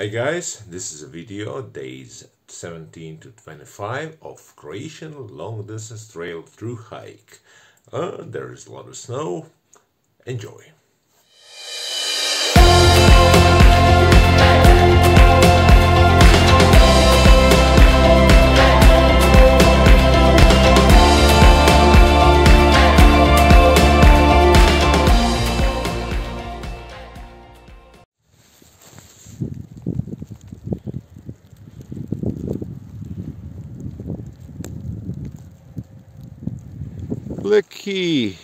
Hi guys, this is a video days 17 to 25 of Croatian long distance trail through hike. Uh, there is a lot of snow. Enjoy. aqui.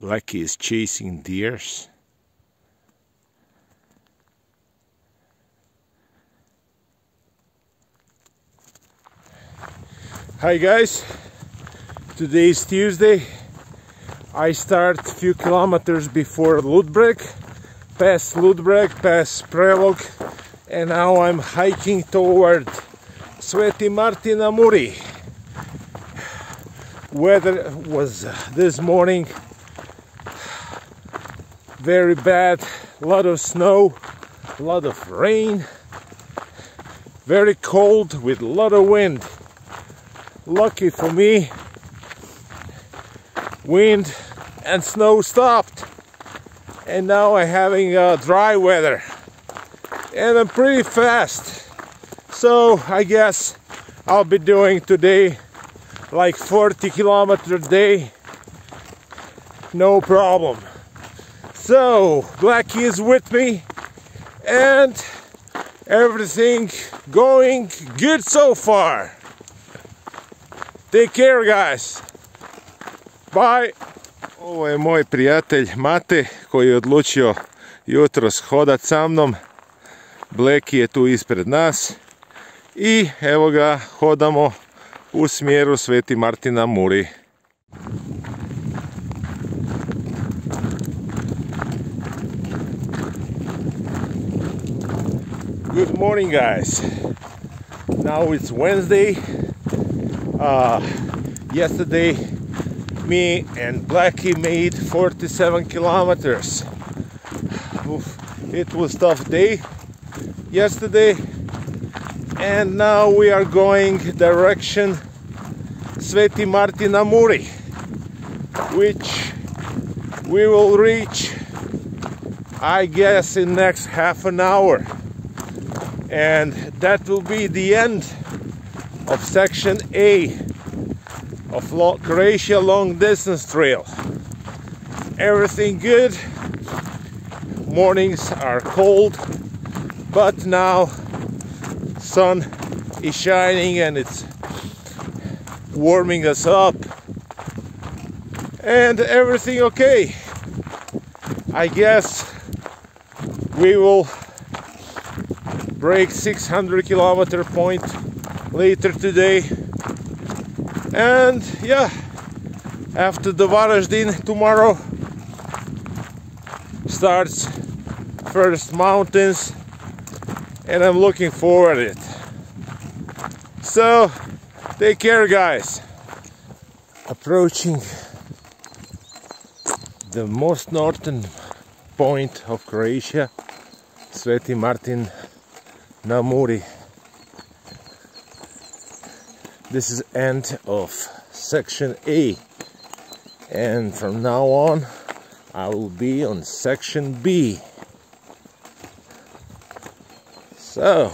Blackie is chasing deers. Hi guys, today is Tuesday. I start few kilometers before Ludbreg, past Ludbreg, past Prelog, and now I'm hiking toward Sveti Martin na Muri. Weather was uh, this morning very bad a lot of snow a lot of rain very cold with a lot of wind. Lucky for me wind and snow stopped and now I'm having uh, dry weather. And I'm pretty fast. So I guess I'll be doing today like 40 kilometer a day no problem so, Blackie is with me and everything going good so far. Take care guys. Bye. Ovo je moj prijatelj Mate koji je odlučio jutros hodat sa mnom. Bleki je tu ispred nas i evo ga hodamo u smjeru Sveti Martina Muri. Good morning guys. Now it's wednesday. Uh, yesterday me and blackie made 47 kilometers. Oof, it was tough day yesterday. And now we are going direction Sveti Martin na Muri which we will reach I guess in next half an hour and that will be the end of section A of Croatia long distance trail. Everything good? Mornings are cold but now sun is shining and it's warming us up. And everything okay? I guess we will break 600 kilometer point later today. And yeah after the Varaždin tomorrow starts first mountains and I'm looking forward to it. So take care guys. Approaching the most northern point of Croatia Sveti Martin na Muri this is end of section A and from now on I will be on section B. So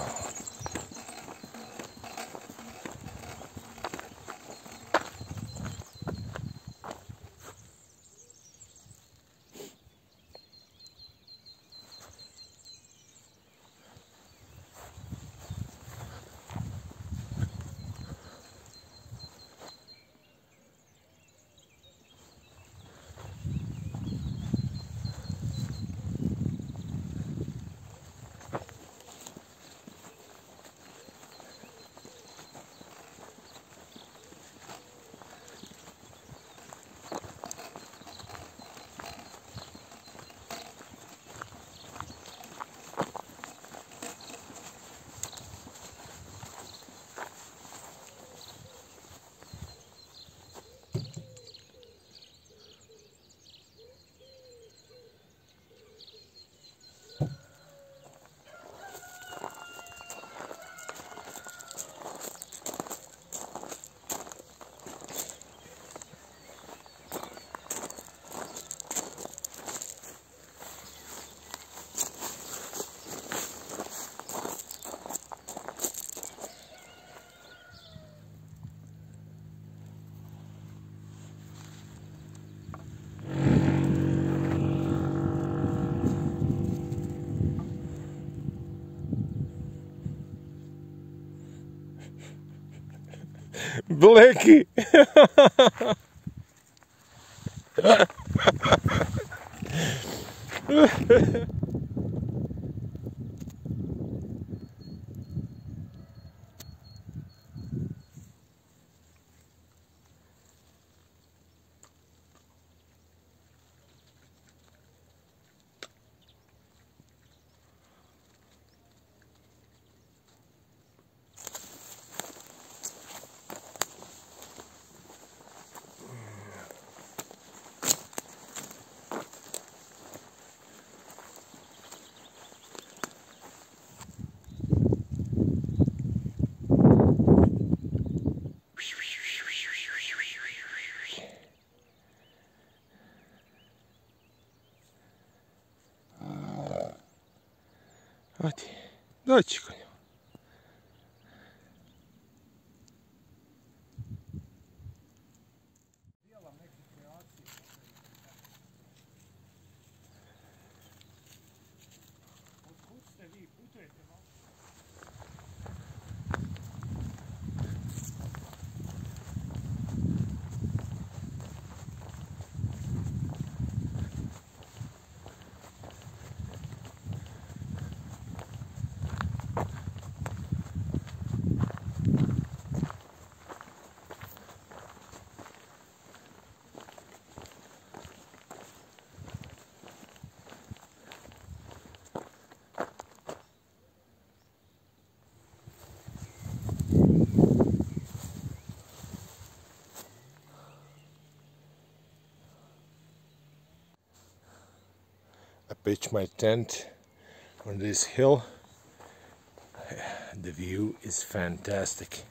Blackie. Hadi. Daha çıkın. Pitch my tent on this hill. The view is fantastic.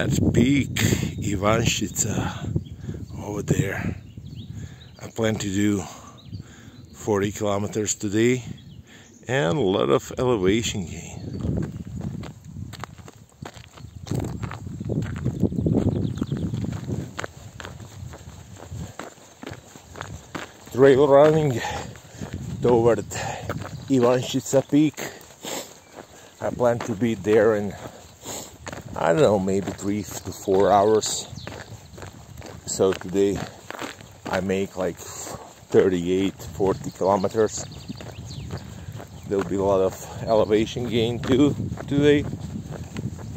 That peak, Ivanščica, over there. I plan to do 40 kilometers today and a lot of elevation gain. Trail running toward Ivanščica Peak. I plan to be there in, I don't know, maybe three to four hours. So today I make like 38, 40 kilometers. There'll be a lot of elevation gain too today.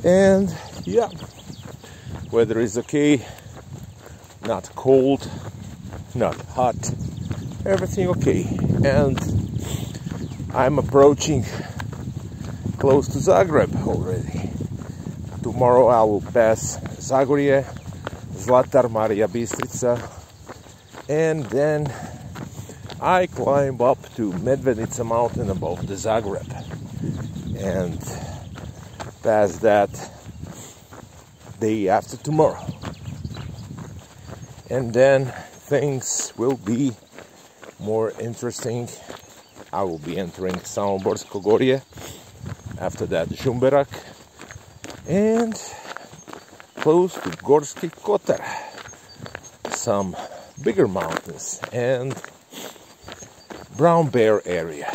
And yeah, weather is okay, not cold, not hot, everything okay. And I'm approaching close to Zagreb already. Tomorrow I will pass Zagorje, Zlatar, Marija Bistrica, and then I climb up to Medvednica mountain above the Zagreb and pass that day after tomorrow. And then things will be more interesting I will be entering Samoborsko Gorje, after that Žumberak, and close to Gorski Kotar, some bigger mountains and brown bear area.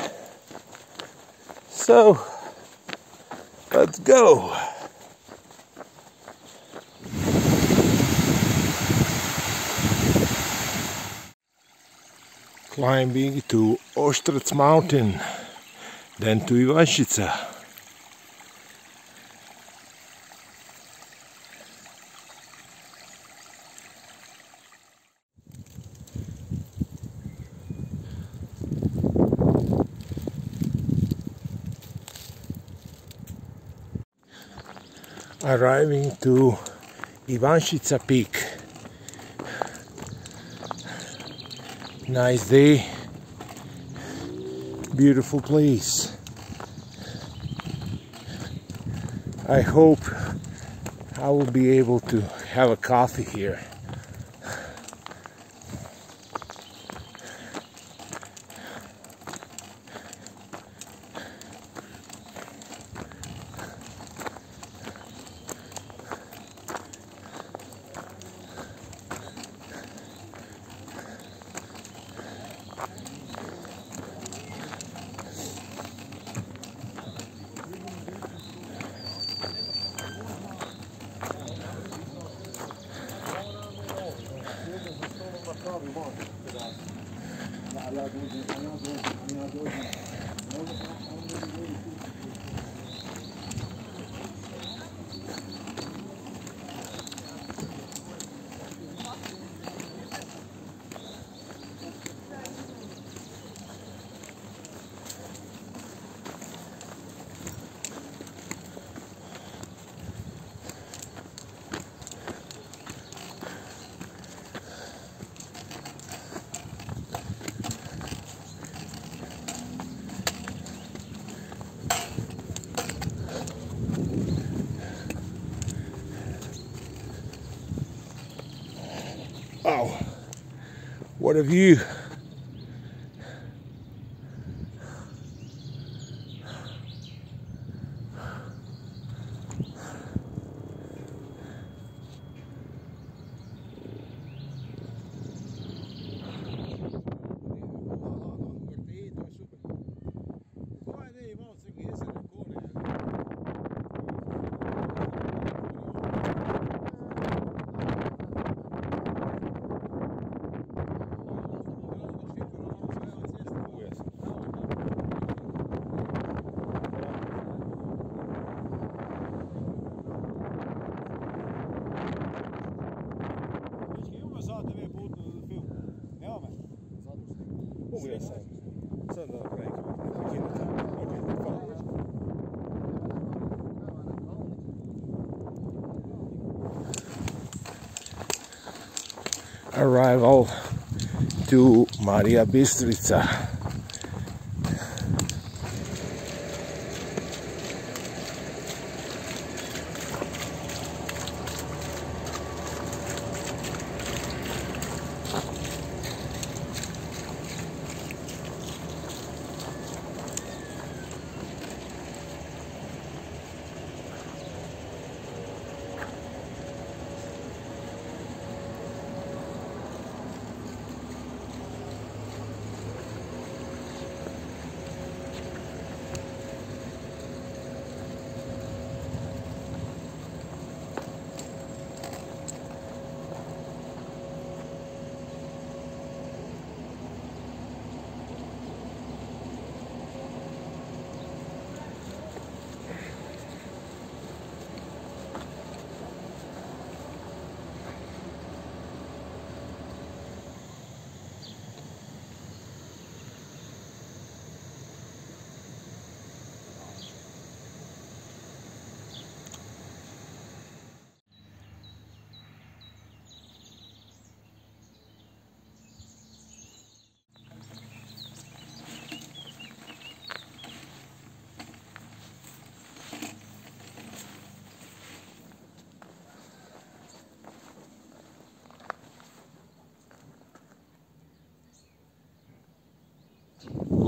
So, let's go! climbing to Ostrec mountain, then to Ivanščica. Arriving to Ivanščica peak. Nice day. Beautiful place. I hope I will be able to have a coffee here. What a view. Arrival to Marija Bistrica.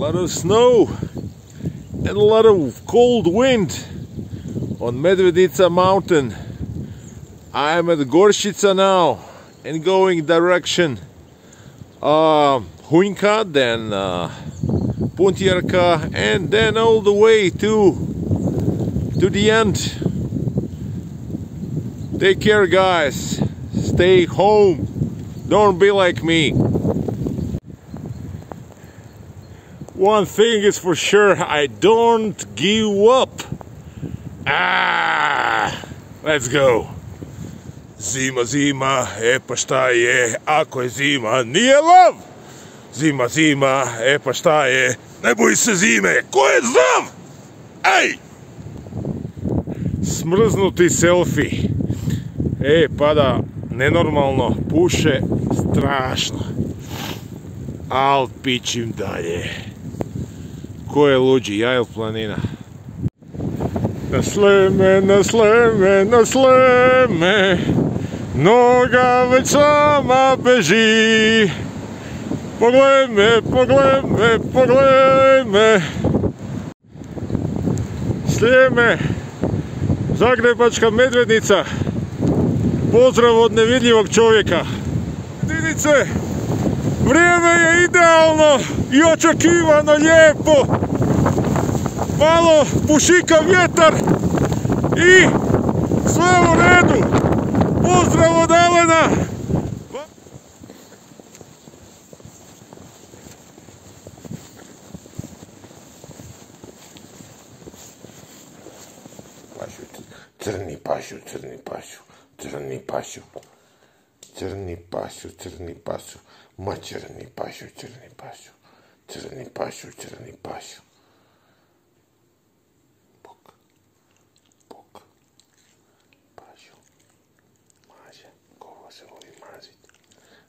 Lot of snow and a lot of cold wind on Medvednica mountain. I'm at Gorshica now and going direction uh, Hunjka, then uh, Puntijarka and then all the way to to the end. Take care guys. Stay home. Don't be like me. One thing is for sure, I don't give up. Ah, let's go. Zima, zima, e pa šta je, ako je zima, nije lov! Zima, zima, e pa šta je, ne boj se zime, ko je zdrav? Ej! Smrznuti selfie. E, pada nenormalno, puše strašno. Al pićim dalje. Ko je luđi, ja ili planina? Na sleme, na sleme, na sleme Noga već sama beži. Pogledaj me, pogledaj me, pogledaj me Slijeme Zagrebačka medvednica. Pozdrav od nevidljivog čovjeka. Medvednice Vrijeme je idealno i očekivano lijepo malo pušika vjetar i sve u redu. Pozdrav od Alena! Pašu, crni pašu, crni pašu, crni pašu. Crni pašu, crni pašu, ma crni pašu, crni pašu, crni pašu, crni pašu. Pašu, se?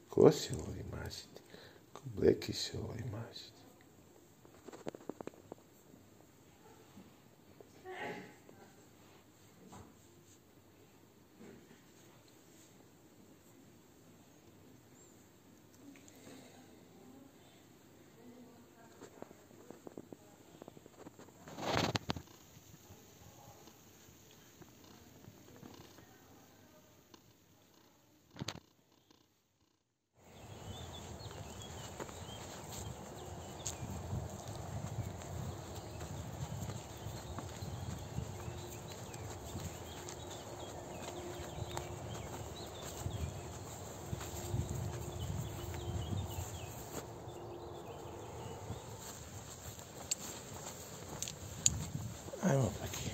Ko se voli mazit? Ko bleki se voli はい、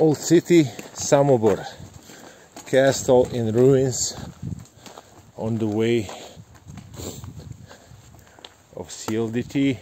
Old city, Samobor. Castle in ruins on the way of CLDT.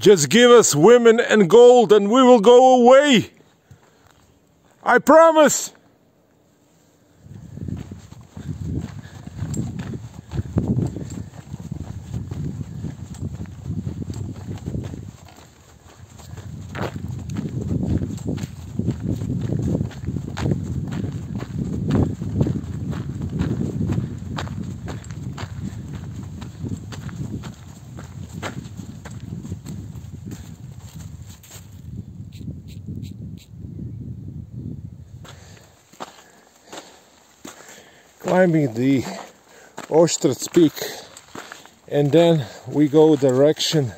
Just give us women and gold and we will go away. I promise. Climbing the Ostrats Peak and then we go direction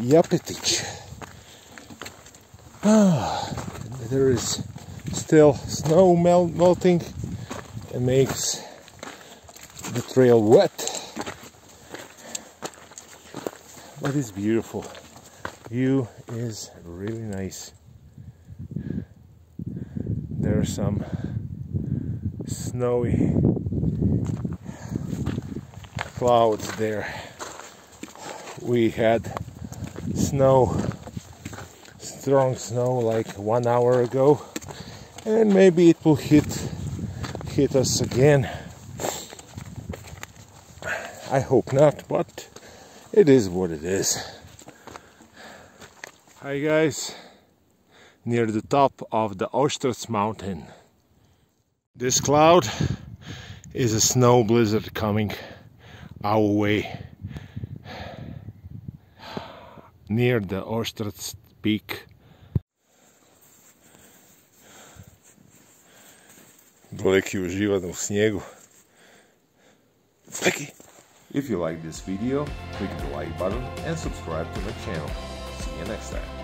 Japetić. Ah, there is still snow mel melting and makes the trail wet. But it's beautiful. View is really nice. There are some snowy clouds there. We had snow strong snow like one hour ago and maybe it will hit hit us again. I hope not but it is what it is. Hi guys. Near the top of the Ostrats mountain this cloud is a snow blizzard coming our way near the Ostrats peak Bleki uživa u snijegu. If you like this video, click the like button and subscribe to my channel. See you next time.